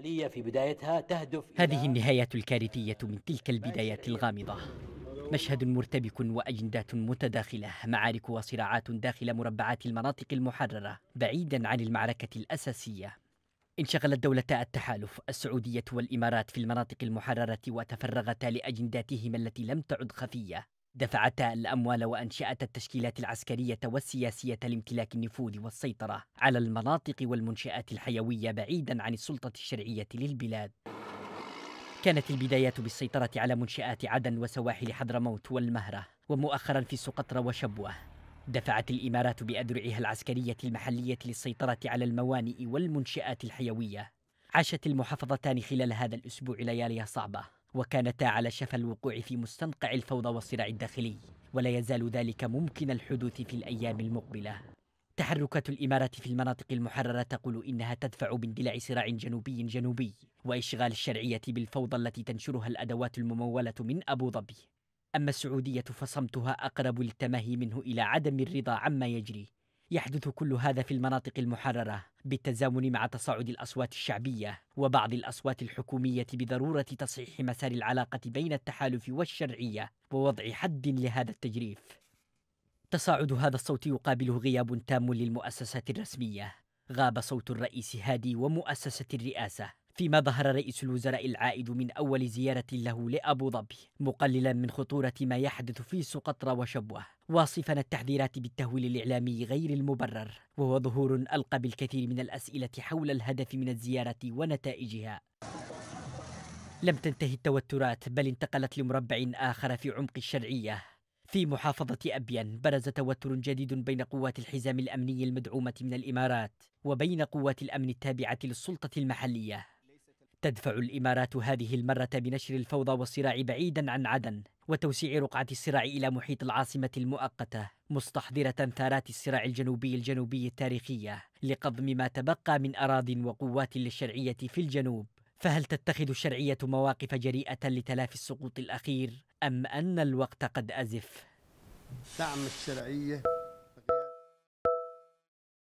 العملية في بدايتها تهدف هذه النهاية الكارثية من تلك البدايات الغامضة. مشهد مرتبك وأجندات متداخلة معارك وصراعات داخل مربعات المناطق المحررة بعيدا عن المعركة الأساسية. انشغلت دولتا التحالف السعودية والإمارات في المناطق المحررة وتفرغتا لأجنداتهما التي لم تعد خفية. دفعتا الأموال وأنشأتا التشكيلات العسكرية والسياسية لامتلاك النفوذ والسيطرة على المناطق والمنشآت الحيوية بعيدا عن السلطة الشرعية للبلاد. كانت البدايات بالسيطرة على منشآت عدن وسواحل حضرموت والمهرة ومؤخرا في سقطرى وشبوة. دفعت الإمارات بأذرعها العسكرية المحلية للسيطرة على الموانئ والمنشآت الحيوية. عاشت المحافظتان خلال هذا الأسبوع ليالي صعبة. وكانتا على شفا الوقوع في مستنقع الفوضى والصراع الداخلي. ولا يزال ذلك ممكن الحدوث في الأيام المقبلة. تحركات الإمارات في المناطق المحررة تقول إنها تدفع باندلاع صراع جنوبي جنوبي وإشغال الشرعية بالفوضى التي تنشرها الأدوات الممولة من أبو ظبي. أما السعودية فصمتها أقرب للتماهي منه إلى عدم الرضا عما يجري. يحدث كل هذا في المناطق المحررة بالتزامن مع تصاعد الأصوات الشعبية وبعض الأصوات الحكومية بضرورة تصحيح مسار العلاقة بين التحالف والشرعية ووضع حد لهذا التجريف. تصاعد هذا الصوت يقابله غياب تام للمؤسسات الرسمية. غاب صوت الرئيس هادي ومؤسسة الرئاسة. فيما ظهر رئيس الوزراء العائد من أول زيارة له لأبو ظبي مقللا من خطورة ما يحدث في سقطرى وشبوة واصفا التحذيرات بالتهويل الإعلامي غير المبرر وهو ظهور ألقى بالكثير من الأسئلة حول الهدف من الزيارة ونتائجها. لم تنتهي التوترات بل انتقلت لمربع آخر في عمق الشرعية. في محافظة أبين برز توتر جديد بين قوات الحزام الأمني المدعومة من الإمارات وبين قوات الأمن التابعة للسلطة المحلية. تدفع الإمارات هذه المرة بنشر الفوضى والصراع بعيدا عن عدن وتوسيع رقعة الصراع إلى محيط العاصمة المؤقتة مستحضرة ثارات الصراع الجنوبي الجنوبي التاريخية لقضم ما تبقى من أراض وقوات للشرعية في الجنوب فهل تتخذ الشرعية مواقف جريئة لتلافي السقوط الأخير أم أن الوقت قد أزف؟ دعم الشرعية